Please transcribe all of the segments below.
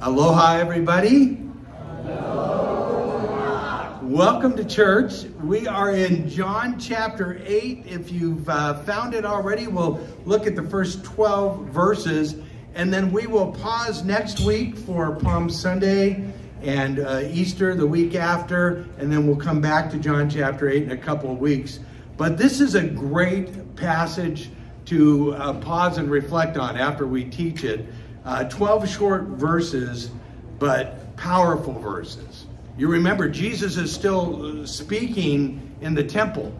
Aloha, everybody. Welcome to church. We are in John chapter 8. If you've uh, found it already, we'll look at the first 12 verses and then we will pause next week for Palm Sunday and uh, Easter the week after, and then we'll come back to John chapter 8 in a couple of weeks. But this is a great passage to uh, pause and reflect on after we teach it. Uh, 12 short verses, but powerful verses. You remember, Jesus is still speaking in the temple,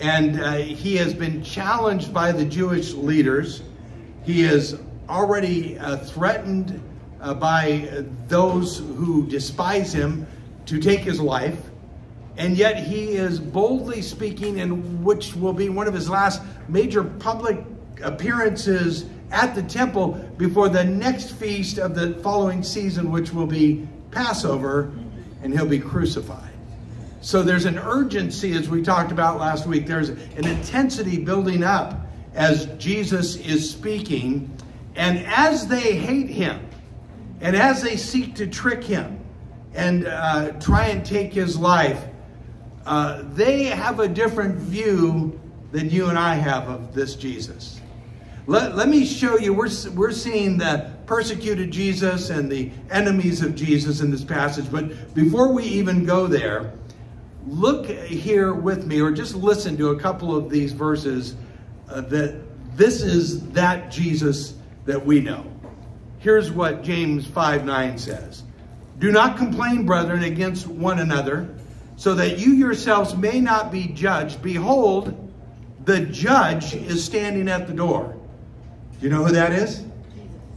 and uh, he has been challenged by the Jewish leaders. He is already uh, threatened uh, by those who despise him to take his life. And yet he is boldly speaking in which will be one of his last major public appearances at the temple before the next feast of the following season, which will be Passover, and he'll be crucified. So there's an urgency, as we talked about last week. There's an intensity building up as Jesus is speaking. And as they hate him, and as they seek to trick him and uh, try and take his life, uh, they have a different view than you and I have of this Jesus. Let, let me show you, we're, we're seeing the persecuted Jesus and the enemies of Jesus in this passage. But before we even go there, look here with me, or just listen to a couple of these verses uh, that this is that Jesus that we know. Here's what James 5 9 says Do not complain, brethren, against one another, so that you yourselves may not be judged. Behold, the judge is standing at the door. You know who that is?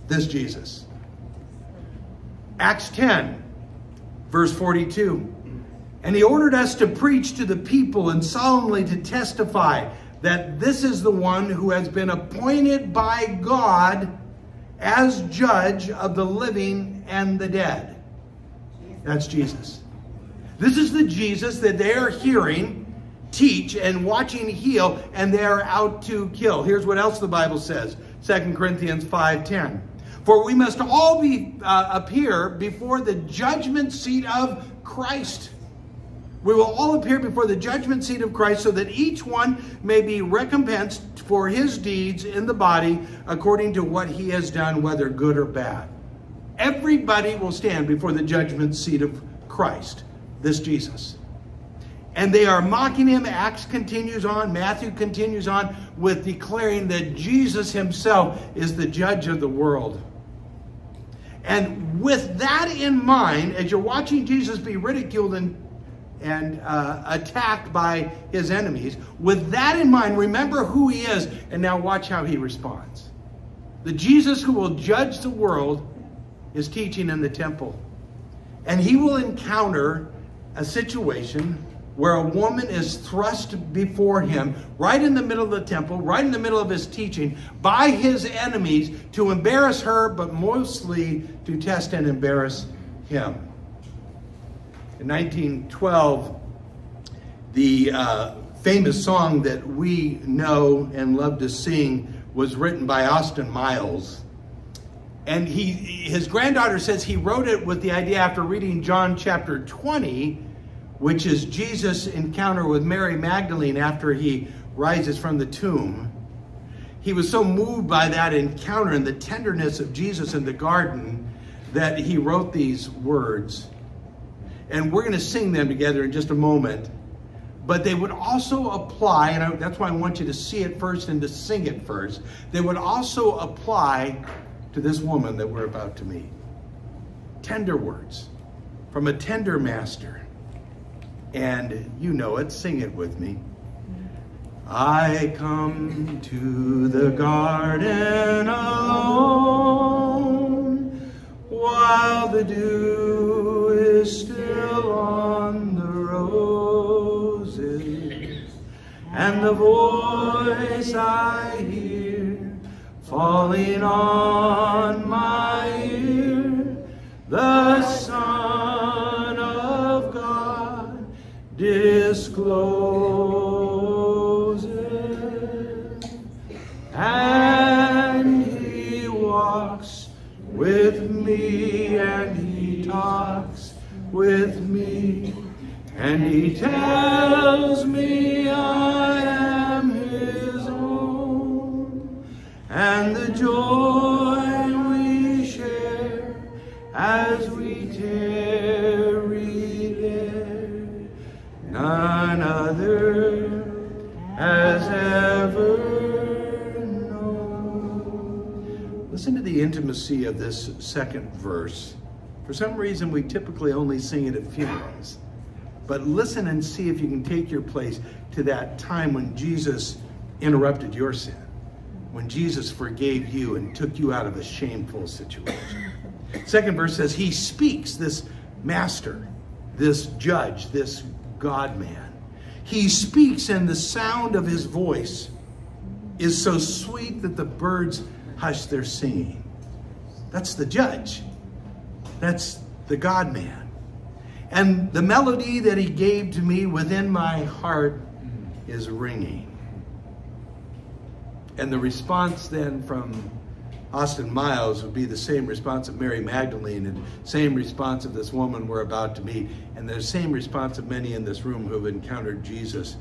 This Jesus. Acts 10, verse 42. And he ordered us to preach to the people and solemnly to testify that this is the one who has been appointed by God as judge of the living and the dead. That's Jesus. This is the Jesus that they are hearing teach and watching heal and they are out to kill. Here's what else the Bible says. 2 Corinthians 5:10. For we must all be uh, appear before the judgment seat of Christ we will all appear before the judgment seat of Christ so that each one may be recompensed for his deeds in the body according to what he has done, whether good or bad. Everybody will stand before the judgment seat of Christ, this Jesus. And they are mocking him. Acts continues on. Matthew continues on with declaring that Jesus himself is the judge of the world. And with that in mind, as you're watching Jesus be ridiculed and and uh, attacked by his enemies. With that in mind, remember who he is, and now watch how he responds. The Jesus who will judge the world is teaching in the temple. And he will encounter a situation where a woman is thrust before him right in the middle of the temple, right in the middle of his teaching, by his enemies to embarrass her, but mostly to test and embarrass him. In 1912, the uh, famous song that we know and love to sing was written by Austin Miles. And he, his granddaughter says he wrote it with the idea after reading John chapter 20, which is Jesus' encounter with Mary Magdalene after he rises from the tomb. He was so moved by that encounter and the tenderness of Jesus in the garden that he wrote these words. And we're going to sing them together in just a moment. But they would also apply, and I, that's why I want you to see it first and to sing it first. They would also apply to this woman that we're about to meet. Tender words from a tender master. And you know it, sing it with me. I come to the garden alone while the dew is still on the roses, and the voice I hear falling on my ear, the discloses, and he walks with me, and he talks with me, and he tells me I am his own, and the joy the intimacy of this second verse. For some reason, we typically only sing it at funerals. But listen and see if you can take your place to that time when Jesus interrupted your sin, when Jesus forgave you and took you out of a shameful situation. Second verse says, He speaks, this master, this judge, this God man. He speaks, and the sound of his voice is so sweet that the birds hush their singing. That's the judge. That's the God man. And the melody that he gave to me within my heart is ringing. And the response then from Austin Miles would be the same response of Mary Magdalene and same response of this woman we're about to meet, and the same response of many in this room who have encountered Jesus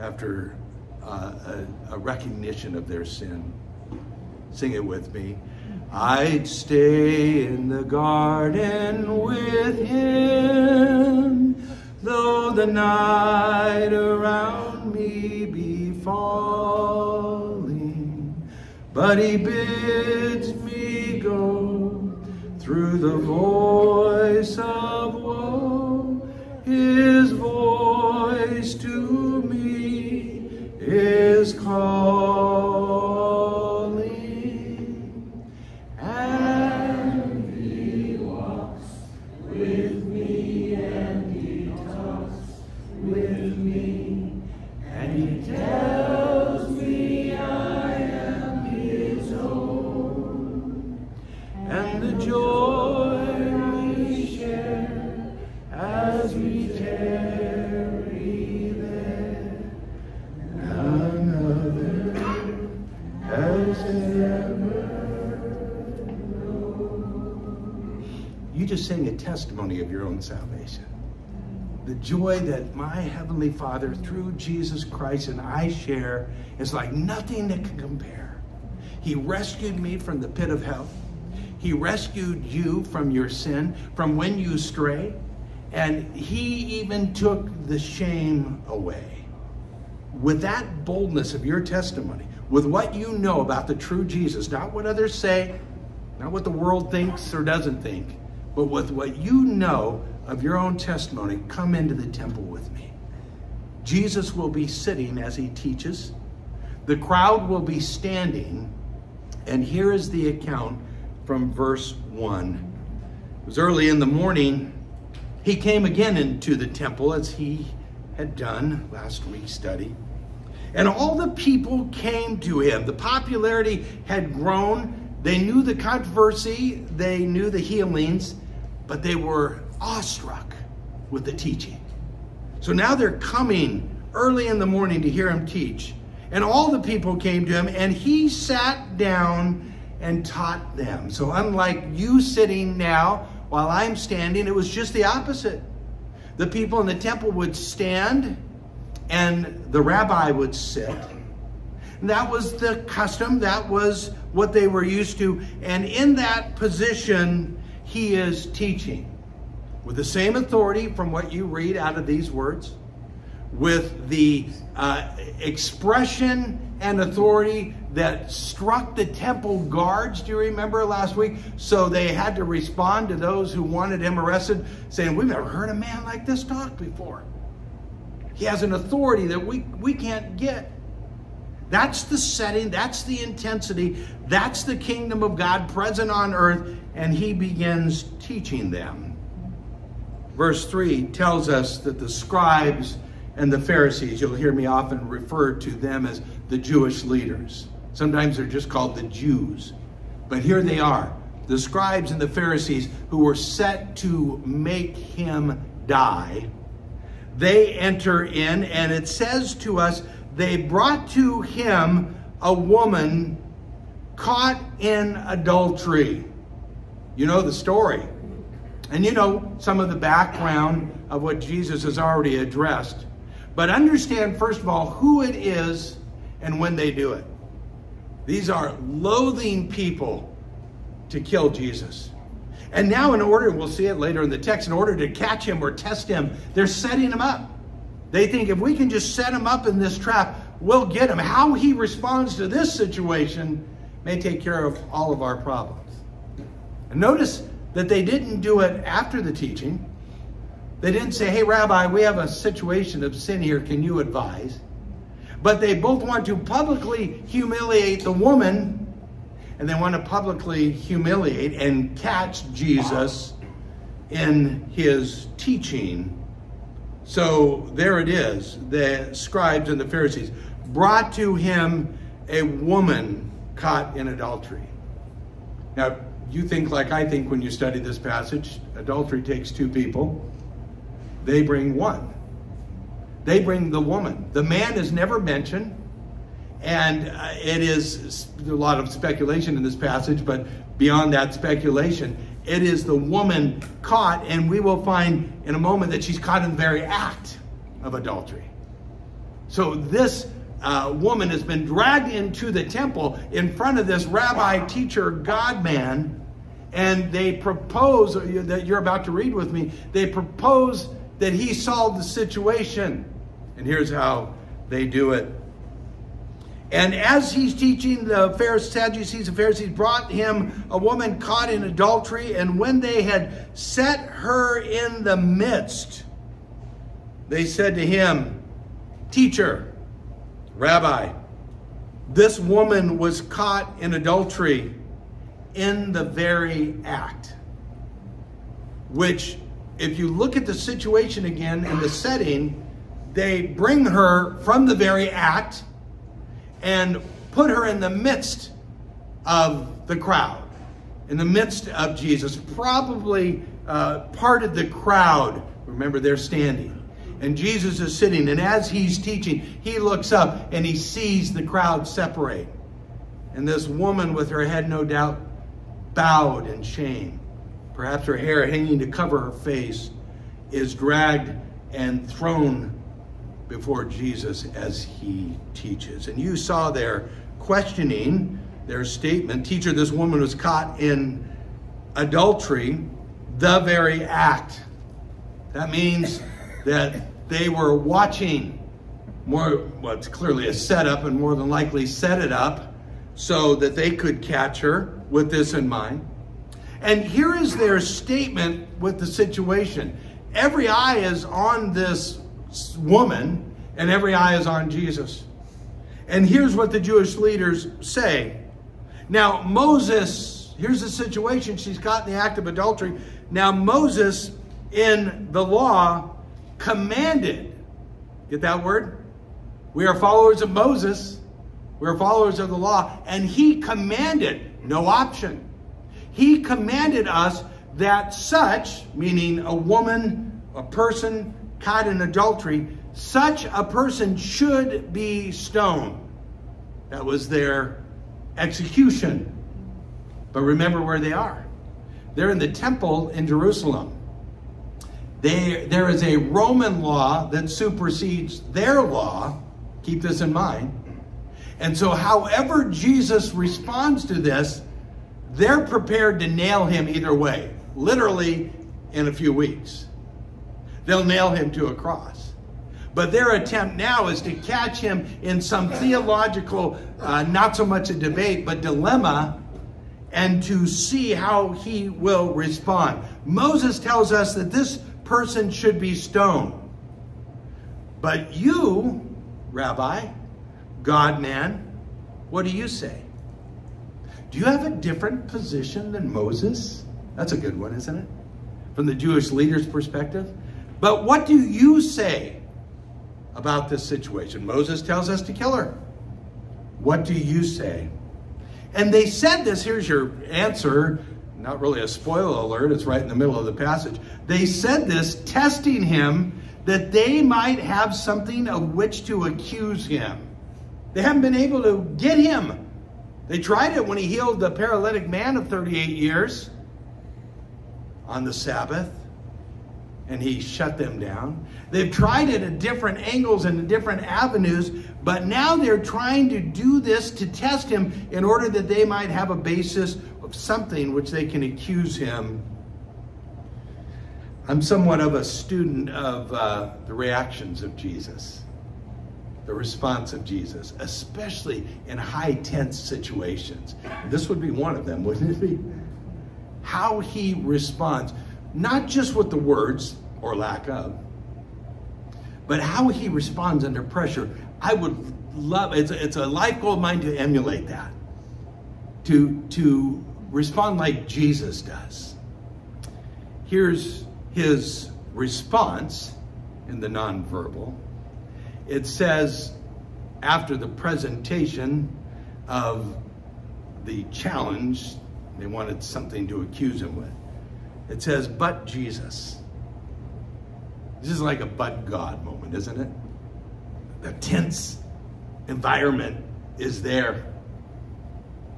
after uh, a, a recognition of their sin. Sing it with me. I'd stay in the garden with him, though the night around me be falling. But he bids me go through the voice of woe. His voice to me is calling. You just sang a testimony of your own salvation. The joy that my Heavenly Father, through Jesus Christ, and I share is like nothing that can compare. He rescued me from the pit of hell. He rescued you from your sin, from when you stray, and He even took the shame away. With that boldness of your testimony, with what you know about the true Jesus, not what others say, not what the world thinks or doesn't think, but with what you know of your own testimony, come into the temple with me. Jesus will be sitting as he teaches. The crowd will be standing. And here is the account from verse 1. It was early in the morning. He came again into the temple as he had done last week's study. And all the people came to him. The popularity had grown. They knew the controversy, they knew the healings, but they were awestruck with the teaching. So now they're coming early in the morning to hear him teach. And all the people came to him, and he sat down and taught them. So, unlike you sitting now while I'm standing, it was just the opposite. The people in the temple would stand, and the rabbi would sit. That was the custom, that was what they were used to. And in that position, he is teaching with the same authority from what you read out of these words, with the uh, expression and authority that struck the temple guards. Do you remember last week? So they had to respond to those who wanted him arrested, saying, We've never heard a man like this talk before. He has an authority that we, we can't get. That's the setting, that's the intensity, that's the kingdom of God present on earth, and he begins teaching them. Verse 3 tells us that the scribes and the Pharisees, you'll hear me often refer to them as the Jewish leaders. Sometimes they're just called the Jews. But here they are, the scribes and the Pharisees who were set to make him die. They enter in, and it says to us, they brought to him a woman caught in adultery. You know the story. And you know some of the background of what Jesus has already addressed. But understand, first of all, who it is and when they do it. These are loathing people to kill Jesus. And now, in order, we'll see it later in the text, in order to catch him or test him, they're setting him up. They think if we can just set him up in this trap, we'll get him. How he responds to this situation may take care of all of our problems. And notice that they didn't do it after the teaching. They didn't say, hey, Rabbi, we have a situation of sin here. Can you advise? But they both want to publicly humiliate the woman and they want to publicly humiliate and catch Jesus in his teaching. So there it is. The scribes and the Pharisees brought to him a woman caught in adultery. Now, you think like I think when you study this passage. Adultery takes two people, they bring one. They bring the woman. The man is never mentioned. And uh, it is a lot of speculation in this passage, but beyond that speculation, it is the woman caught, and we will find in a moment that she's caught in the very act of adultery. So this uh, woman has been dragged into the temple in front of this rabbi, teacher, God man, and they propose uh, that you're about to read with me. They propose that he solve the situation. And here's how they do it. And as he's teaching, the Pharisees, Sadducees, and Pharisees brought him a woman caught in adultery. And when they had set her in the midst, they said to him, Teacher, Rabbi, this woman was caught in adultery in the very act. Which, if you look at the situation again and the setting, they bring her from the very act and put her in the midst of the crowd, in the midst of Jesus, probably uh, parted the crowd. Remember, they're standing. And Jesus is sitting, and as he's teaching, he looks up and he sees the crowd separate. And this woman, with her head no doubt bowed in shame, perhaps her hair hanging to cover her face, is dragged and thrown before Jesus as he teaches. And you saw there questioning their statement Teacher, this woman was caught in adultery, the very act. That means that they were watching more, what's well, clearly a setup, and more than likely set it up so that they could catch her with this in mind. And here is their statement with the situation. Every eye is on this woman, and every eye is on Jesus. And here's what the Jewish leaders say. Now, Moses, here's the situation. She's caught in the act of adultery. Now, Moses, in the law, commanded, get that word? We are followers of Moses. We're followers of the law. And he commanded, no option. He commanded us that such, meaning a woman, a person, caught in adultery, such a person should be stoned. That was their execution. But remember where they are. They're in the temple in Jerusalem. They, there is a Roman law that supersedes their law. Keep this in mind. And so, however Jesus responds to this, they're prepared to nail him either way, literally in a few weeks. They'll nail him to a cross. But their attempt now is to catch him in some theological, uh, not so much a debate, but dilemma, and to see how he will respond. Moses tells us that this person should be stoned. But you, Rabbi, God man, what do you say? Do you have a different position than Moses? That's a good one, isn't it? From the Jewish leader's perspective. But what do you say about this situation? Moses tells us to kill her. What do you say? And they said this, here's your answer. Not really a spoiler alert, it's right in the middle of the passage. They said this, testing him that they might have something of which to accuse him. They haven't been able to get him. They tried it when he healed the paralytic man of 38 years. on the Sabbath and he shut them down. They've tried it at different angles and different avenues, but now they're trying to do this to test him in order that they might have a basis of something which they can accuse him. I'm somewhat of a student of uh, the reactions of Jesus, the response of Jesus, especially in high tense situations. This would be one of them, wouldn't it be? How he responds not just with the words or lack of, but how he responds under pressure. I would love, it's a, it's a life goal of mine to emulate that, to, to respond like Jesus does. Here's his response in the nonverbal. It says, after the presentation of the challenge, they wanted something to accuse him with. It says, but Jesus. This is like a but God moment, isn't it? The tense environment is there.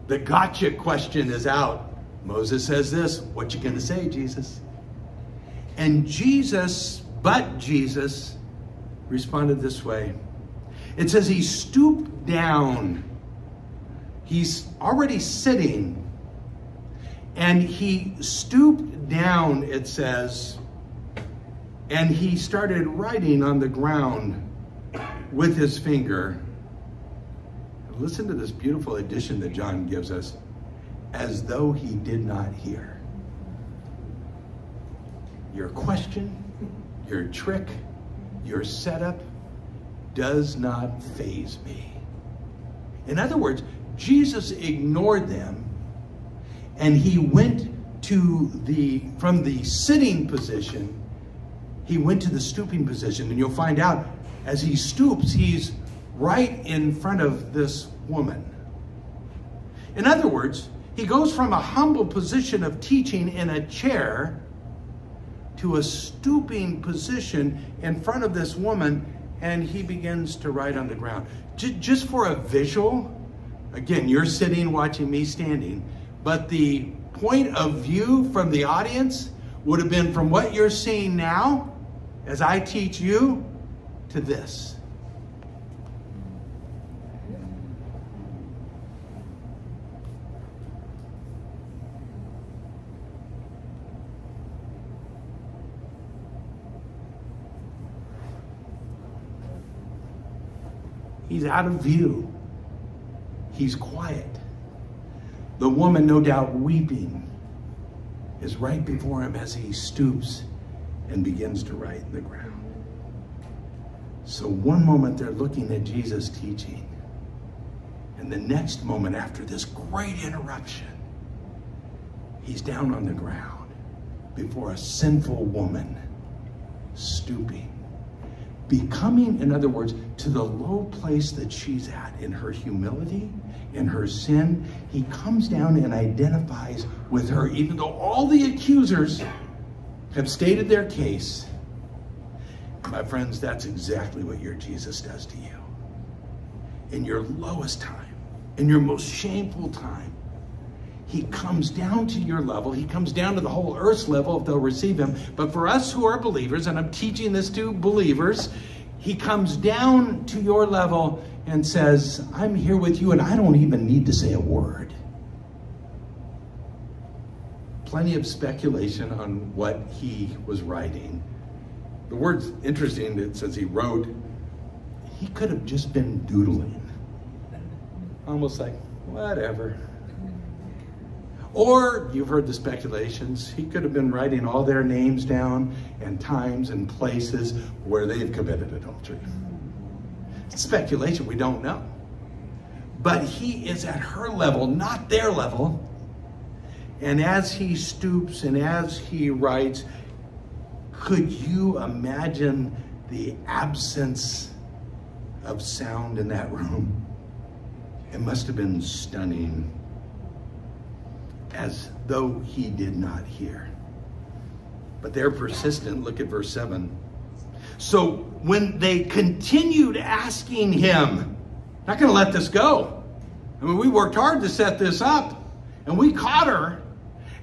The gotcha question is out. Moses says this, what you gonna say, Jesus? And Jesus, but Jesus, responded this way. It says he stooped down. He's already sitting and he stooped down, it says, and he started writing on the ground with his finger. Listen to this beautiful addition that John gives us as though he did not hear. Your question, your trick, your setup does not faze me. In other words, Jesus ignored them and he went to the, from the sitting position, he went to the stooping position. And you'll find out as he stoops, he's right in front of this woman. In other words, he goes from a humble position of teaching in a chair to a stooping position in front of this woman, and he begins to write on the ground. Just for a visual, again, you're sitting watching me standing but the point of view from the audience would have been from what you're seeing now as I teach you to this. He's out of view. He's quiet. The woman, no doubt weeping, is right before him as he stoops and begins to write in the ground. So one moment they're looking at Jesus teaching, and the next moment after this great interruption, he's down on the ground before a sinful woman stooping becoming, in other words, to the low place that she's at in her humility, in her sin, he comes down and identifies with her, even though all the accusers have stated their case. My friends, that's exactly what your Jesus does to you. In your lowest time, in your most shameful time, he comes down to your level. He comes down to the whole earth's level if they'll receive him. But for us who are believers, and I'm teaching this to believers, he comes down to your level and says, I'm here with you, and I don't even need to say a word. Plenty of speculation on what he was writing. The word's interesting. It says he wrote. He could have just been doodling. Almost like, whatever. Or, you've heard the speculations, he could have been writing all their names down and times and places where they've committed adultery. It's speculation, we don't know. But he is at her level, not their level. And as he stoops and as he writes, could you imagine the absence of sound in that room? It must have been stunning as though he did not hear. But they're persistent. Look at verse 7. So when they continued asking him, not going to let this go. I mean, we worked hard to set this up, and we caught her.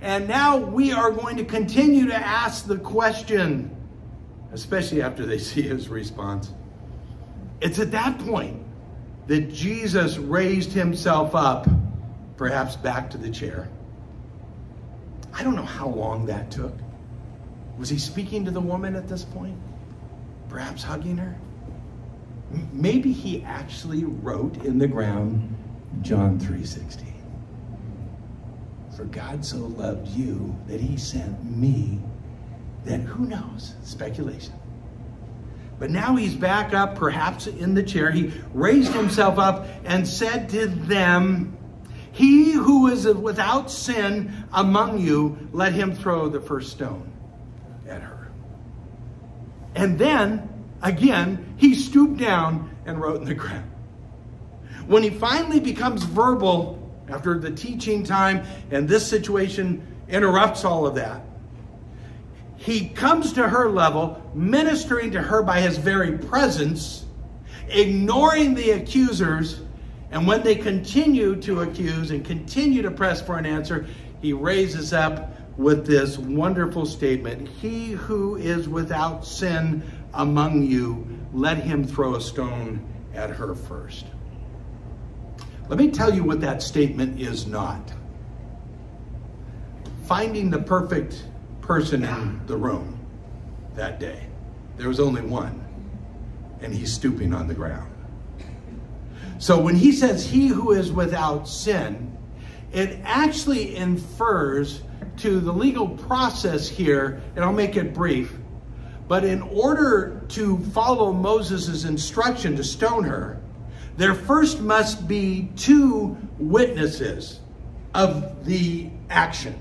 And now we are going to continue to ask the question, especially after they see his response. It's at that point that Jesus raised himself up, perhaps back to the chair. I don't know how long that took. Was he speaking to the woman at this point? Perhaps hugging her? Maybe he actually wrote in the ground John 3:16. For God so loved you that he sent me that who knows? Speculation. But now he's back up, perhaps in the chair. He raised himself up and said to them, He who is without sin among you, let him throw the first stone at her. And then, again, he stooped down and wrote in the ground. When he finally becomes verbal after the teaching time, and this situation interrupts all of that, he comes to her level, ministering to her by his very presence, ignoring the accusers, and when they continue to accuse and continue to press for an answer, he raises up with this wonderful statement He who is without sin among you, let him throw a stone at her first. Let me tell you what that statement is not. Finding the perfect person in the room that day. There was only one, and he's stooping on the ground. So when he says, He who is without sin, it actually infers to the legal process here, and I'll make it brief. But in order to follow Moses' instruction to stone her, there first must be two witnesses of the action.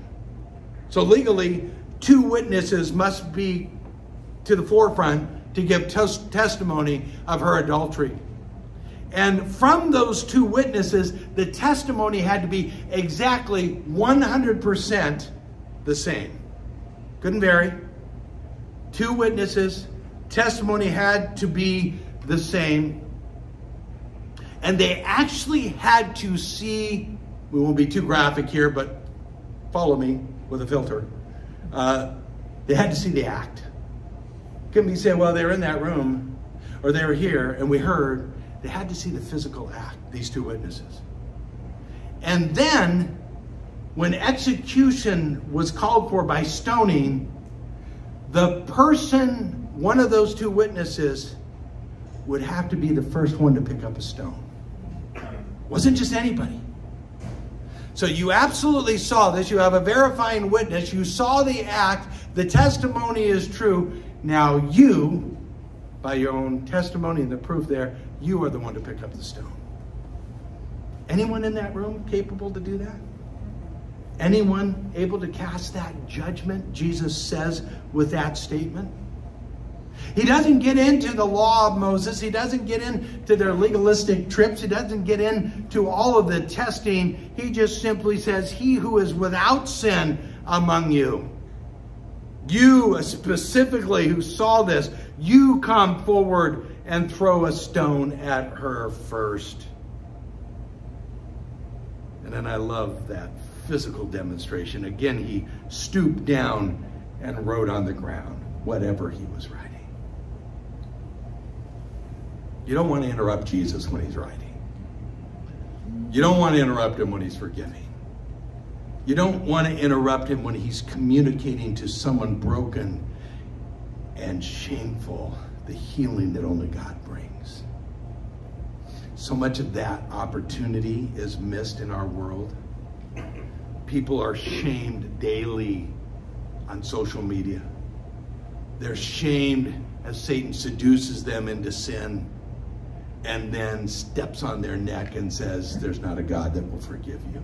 So legally, two witnesses must be to the forefront to give tes- testimony of her adultery. And from those two witnesses, the testimony had to be exactly 100% the same. Couldn't vary. Two witnesses, testimony had to be the same. And they actually had to see, we won't be too graphic here, but follow me with a filter uh, they had to see the act. Couldn't be saying, well, they were in that room or they were here and we heard. They had to see the physical act, these two witnesses. And then, when execution was called for by stoning, the person, one of those two witnesses, would have to be the first one to pick up a stone. Wasn't just anybody. So you absolutely saw this. You have a verifying witness. You saw the act. The testimony is true. Now you, by your own testimony and the proof there, you are the one to pick up the stone. Anyone in that room capable to do that? Anyone able to cast that judgment, Jesus says with that statement? He doesn't get into the law of Moses. He doesn't get into their legalistic trips. He doesn't get into all of the testing. He just simply says, He who is without sin among you. You specifically who saw this, you come forward and throw a stone at her first. And then I love that physical demonstration. Again, he stooped down and wrote on the ground whatever he was writing. You don't want to interrupt Jesus when he's writing. You don't want to interrupt him when he's forgiving. You don't want to interrupt him when he's communicating to someone broken and shameful the healing that only God brings. So much of that opportunity is missed in our world. People are shamed daily on social media. They're shamed as Satan seduces them into sin and then steps on their neck and says, There's not a God that will forgive you.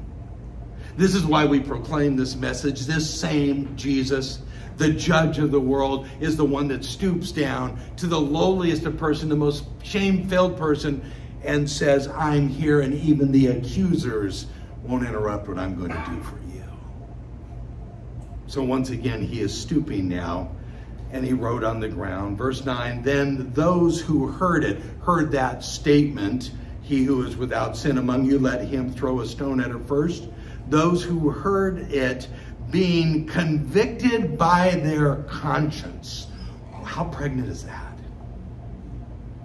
This is why we proclaim this message. This same Jesus, the judge of the world, is the one that stoops down to the lowliest of person, the most shame filled person, and says, I'm here, and even the accusers won't interrupt what I'm going to do for you. So once again, he is stooping now and he wrote on the ground. Verse 9 Then those who heard it heard that statement He who is without sin among you, let him throw a stone at her first. Those who heard it being convicted by their conscience. How pregnant is that?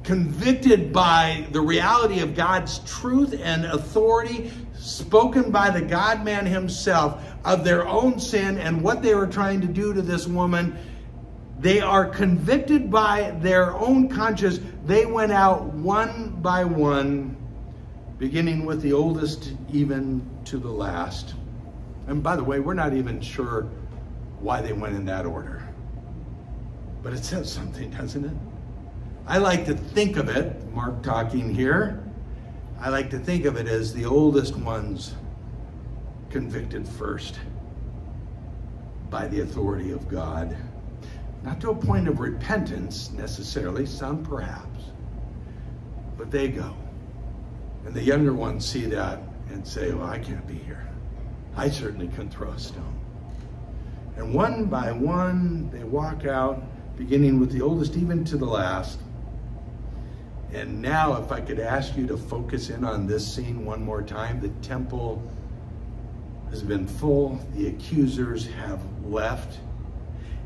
Convicted by the reality of God's truth and authority spoken by the God man himself of their own sin and what they were trying to do to this woman. They are convicted by their own conscience. They went out one by one, beginning with the oldest even to the last. And by the way, we're not even sure why they went in that order. But it says something, doesn't it? I like to think of it, Mark talking here, I like to think of it as the oldest ones convicted first by the authority of God. Not to a point of repentance necessarily, some perhaps, but they go. And the younger ones see that and say, Well, I can't be here. I certainly couldn't throw a stone. And one by one, they walk out, beginning with the oldest even to the last. And now, if I could ask you to focus in on this scene one more time, the temple has been full, the accusers have left.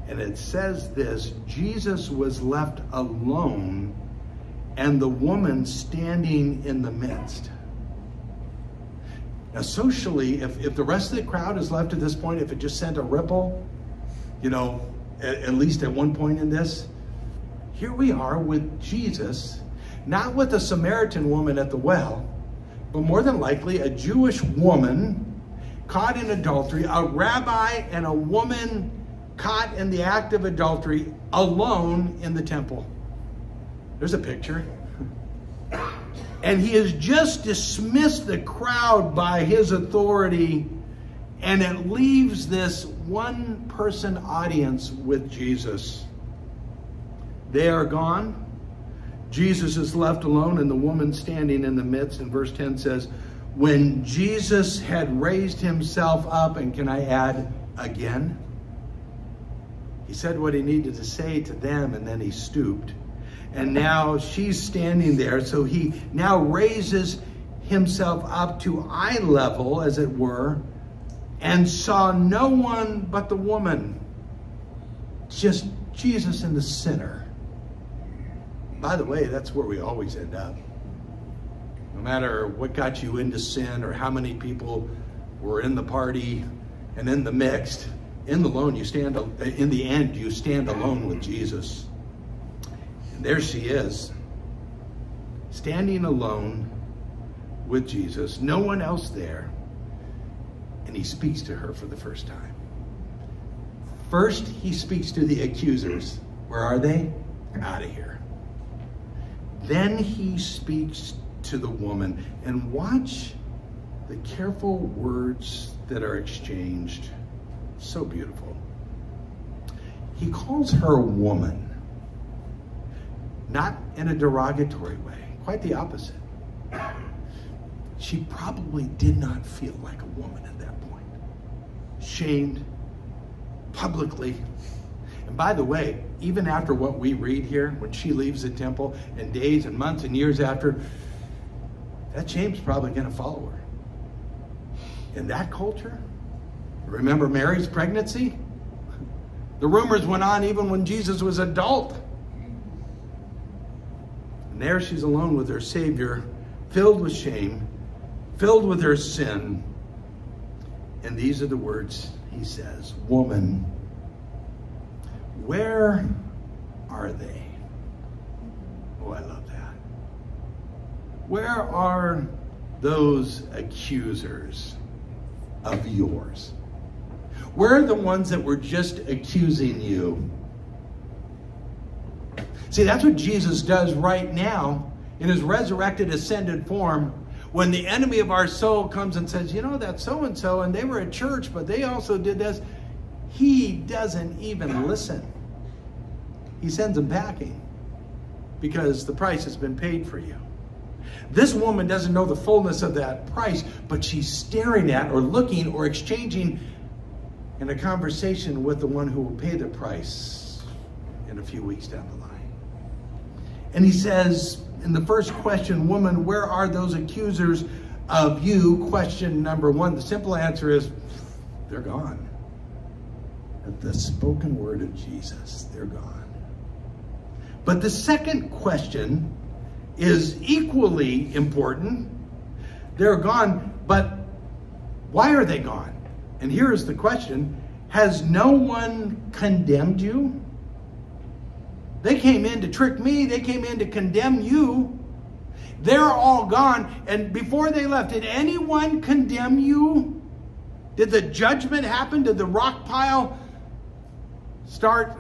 And it says this Jesus was left alone, and the woman standing in the midst. Now, socially, if, if the rest of the crowd is left at this point, if it just sent a ripple, you know, at, at least at one point in this, here we are with Jesus not with a Samaritan woman at the well, but more than likely a Jewish woman caught in adultery, a rabbi and a woman caught in the act of adultery alone in the temple. There's a picture. And he has just dismissed the crowd by his authority, and it leaves this one person audience with Jesus. They are gone. Jesus is left alone and the woman standing in the midst. And verse 10 says, When Jesus had raised himself up, and can I add again? He said what he needed to say to them, and then he stooped. And now she's standing there. So he now raises himself up to eye level, as it were, and saw no one but the woman. Just Jesus in the center. By the way, that's where we always end up. No matter what got you into sin or how many people were in the party and in the mixed, in the lone you stand in the end you stand alone with Jesus. And there she is. Standing alone with Jesus, no one else there. And he speaks to her for the first time. First, he speaks to the accusers. Where are they? They're out of here. Then he speaks to the woman, and watch the careful words that are exchanged. So beautiful. He calls her woman, not in a derogatory way, quite the opposite. She probably did not feel like a woman at that point. Shamed, publicly and by the way, even after what we read here, when she leaves the temple, and days and months and years after, that shame's probably going to follow her. In that culture, remember Mary's pregnancy? The rumors went on even when Jesus was adult. And there she's alone with her Savior, filled with shame, filled with her sin. And these are the words he says Woman, where are they? Oh, I love that. Where are those accusers of yours? Where are the ones that were just accusing you? See, that's what Jesus does right now in his resurrected, ascended form. When the enemy of our soul comes and says, you know, that so and so, and they were at church, but they also did this, he doesn't even listen he sends them packing because the price has been paid for you. This woman doesn't know the fullness of that price, but she's staring at or looking or exchanging in a conversation with the one who will pay the price in a few weeks down the line. And he says in the first question, Woman, where are those accusers of you? Question number one. The simple answer is, They're gone. at the spoken word of Jesus, they're gone. But the second question is equally important. They're gone, but why are they gone? And here is the question Has no one condemned you? They came in to trick me, they came in to condemn you. They're all gone. And before they left, did anyone condemn you? Did the judgment happen? Did the rock pile start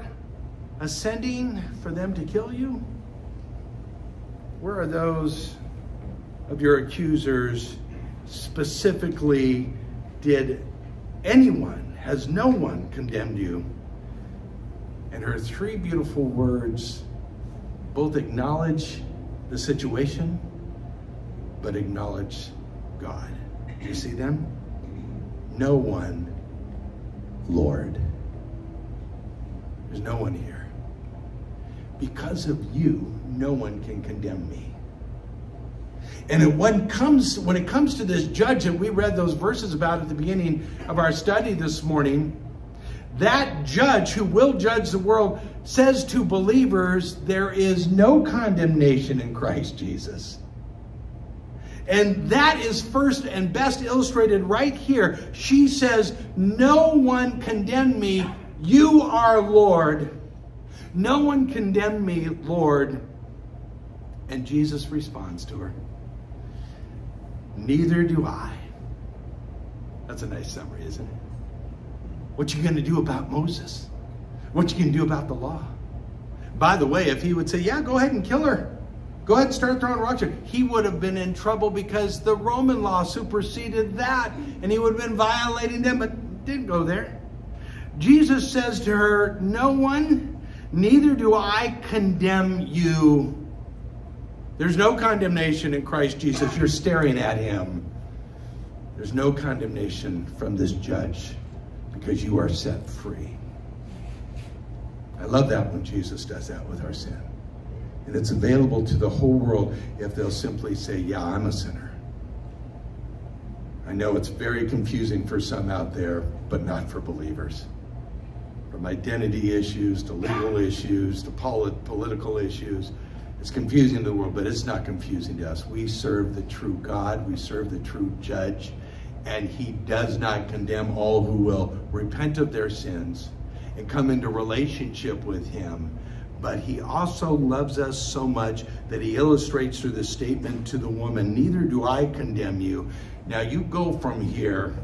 ascending for them to kill you? Where are those of your accusers specifically? Did anyone, has no one condemned you? And her three beautiful words both acknowledge the situation, but acknowledge God. Do you see them? No one, Lord. There's no one here. Because of you, no one can condemn me. And when comes when it comes to this judge that we read those verses about at the beginning of our study this morning, that judge who will judge the world says to believers, there is no condemnation in Christ Jesus. And that is first and best illustrated right here. She says, No one condemned me. You are Lord. No one condemned me, Lord. And Jesus responds to her, Neither do I. That's a nice summary, isn't it? What you going to do about Moses? What you going to do about the law? By the way, if he would say, yeah, go ahead and kill her. Go ahead and start throwing rocks at her. He would have been in trouble because the Roman law superseded that. And he would have been violating them, but didn't go there. Jesus says to her, no one, neither do I condemn you. There's no condemnation in Christ Jesus. You're staring at him. There's no condemnation from this judge because you are set free. I love that when Jesus does that with our sin. And it's available to the whole world if they'll simply say, Yeah, I'm a sinner. I know it's very confusing for some out there, but not for believers. From identity issues to legal issues to polit political issues, it's confusing to the world, but it's not confusing to us. We serve the true God, we serve the true judge, and he does not condemn all who will repent of their sins and come into relationship with him. But he also loves us so much that he illustrates through the statement to the woman, Neither do I condemn you. Now you go from here,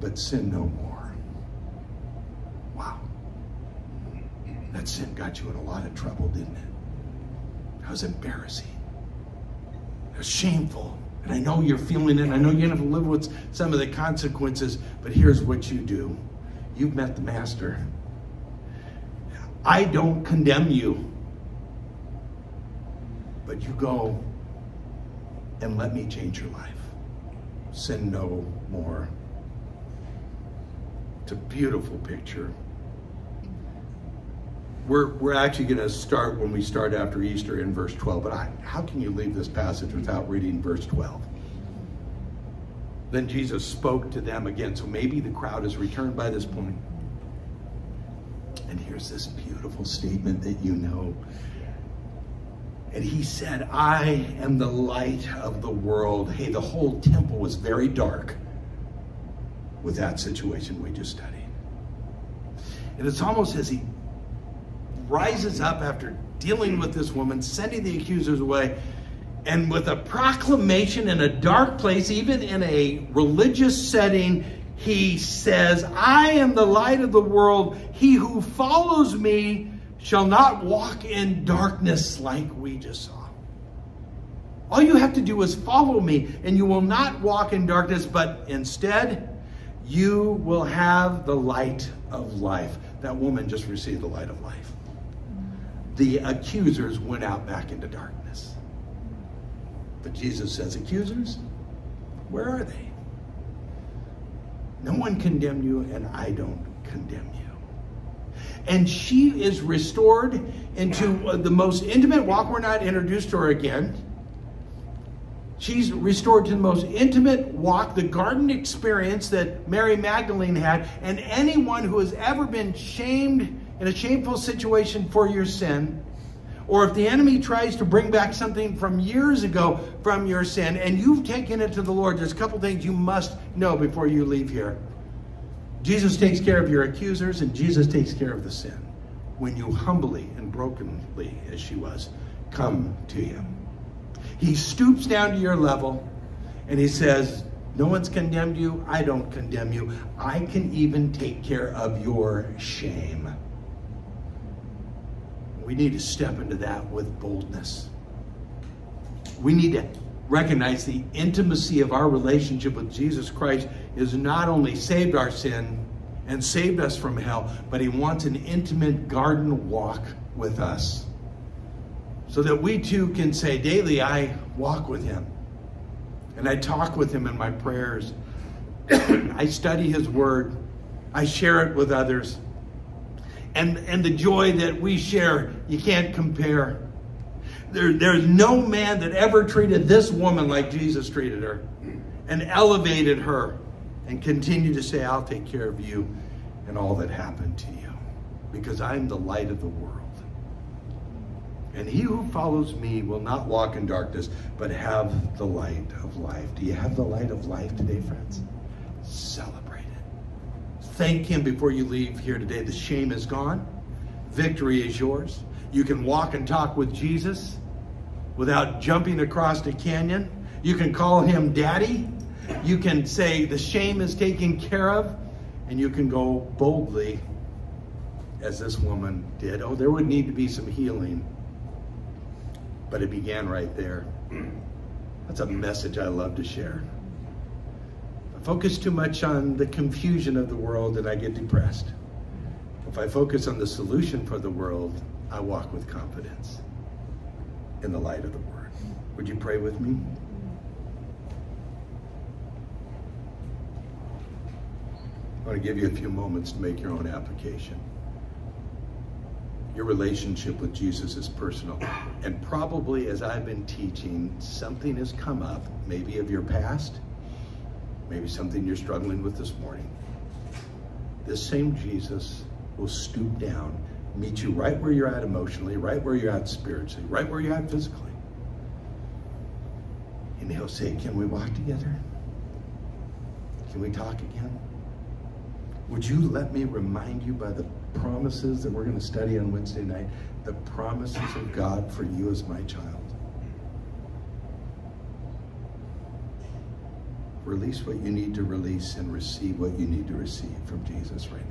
but sin no more. Wow. That sin got you in a lot of trouble, didn't it? That was embarrassing. It was shameful. And I know you're feeling it. I know you're going to live with some of the consequences, but here's what you do. You've met the master. I don't condemn you. But you go and let me change your life. Sin no more. It's a beautiful picture. We're, we're actually going to start when we start after Easter in verse 12. But I, how can you leave this passage without reading verse 12? Then Jesus spoke to them again. So maybe the crowd has returned by this point. And here's this beautiful statement that you know. And he said, I am the light of the world. Hey, the whole temple was very dark with that situation we just studied. And it's almost as he rises up after dealing with this woman, sending the accusers away, and with a proclamation in a dark place, even in a religious setting, he says, I am the light of the world. He who follows me shall not walk in darkness like we just saw. All you have to do is follow me, and you will not walk in darkness, but instead, you will have the light of life. That woman just received the light of life the accusers went out back into darkness. But Jesus says, Accusers, where are they? No one condemned you, and I don't condemn you. And she is restored into uh, the most intimate walk. We're not introduced to her again. She's restored to the most intimate walk, the garden experience that Mary Magdalene had. And anyone who has ever been shamed in a shameful situation for your sin, or if the enemy tries to bring back something from years ago from your sin and you've taken it to the Lord, there's a couple things you must know before you leave here. Jesus takes care of your accusers and Jesus takes care of the sin when you humbly and brokenly, as she was, come to him. He stoops down to your level and he says, No one's condemned you. I don't condemn you. I can even take care of your shame. We need to step into that with boldness. We need to recognize the intimacy of our relationship with Jesus Christ is not only saved our sin and saved us from hell, but he wants an intimate garden walk with us. So that we too can say, daily I walk with him. And I talk with him in my prayers. I study his word. I share it with others and, and the joy that we share, you can't compare. There, there's no man that ever treated this woman like Jesus treated her and elevated her and continued to say, I'll take care of you and all that happened to you because I'm the light of the world. And he who follows me will not walk in darkness, but have the light of life. Do you have the light of life today, friends? Celebrate. Thank Him before you leave here today. The shame is gone. Victory is yours. You can walk and talk with Jesus without jumping across a canyon. You can call Him Daddy. You can say, The shame is taken care of. And you can go boldly, as this woman did. Oh, there would need to be some healing. But it began right there. That's a message I love to share focus too much on the confusion of the world and I get depressed. If I focus on the solution for the world, I walk with confidence in the light of the Word. Would you pray with me? I want to give you a few moments to make your own application. Your relationship with Jesus is personal. And probably as I've been teaching, something has come up, maybe of your past, maybe something you're struggling with this morning, this same Jesus will stoop down, meet you right where you're at emotionally, right where you're at spiritually, right where you're at physically. And he'll say, Can we walk together? Can we talk again? Would you let me remind you by the promises that we're going to study on Wednesday night, the promises of God for you as my child? Release what you need to release and receive what you need to receive from Jesus right